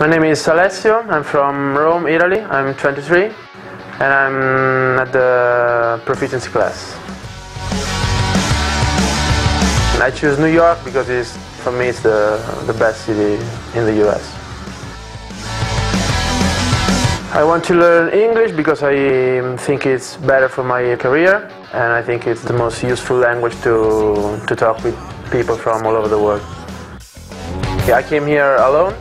My name is Alessio. I'm from Rome, Italy. I'm 23 and I'm at the proficiency class. I choose New York because it's, for me it's the, the best city in the US. I want to learn English because I think it's better for my career and I think it's the most useful language to, to talk with people from all over the world. I came here alone.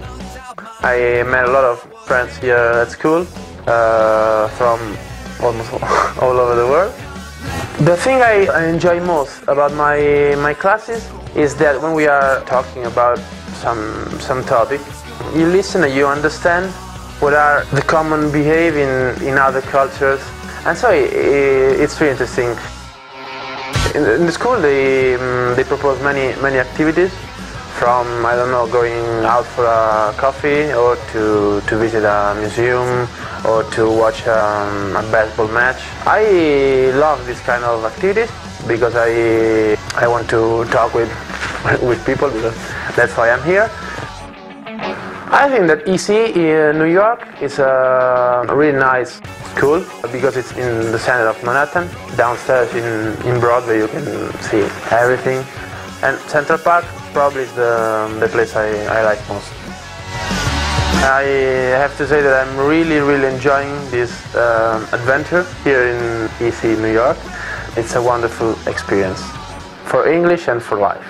I met a lot of friends here at school uh, from almost all over the world. The thing I, I enjoy most about my, my classes is that when we are talking about some, some topic, you listen and you understand what are the common behavior in, in other cultures. And so it, it's really interesting. In, in the school they, um, they propose many, many activities from, I don't know, going out for a coffee or to, to visit a museum or to watch um, a basketball match. I love this kind of activities because I, I want to talk with, with people because that's why I'm here. I think that EC in New York is a really nice school because it's in the center of Manhattan. Downstairs in, in Broadway you can see everything. And Central Park probably is the, the place I, I like most. I have to say that I'm really, really enjoying this um, adventure here in EC New York. It's a wonderful experience for English and for life.